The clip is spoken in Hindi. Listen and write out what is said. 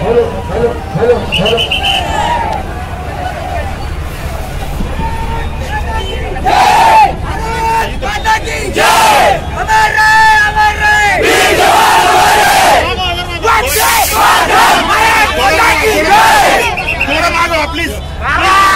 hello hello hello hello please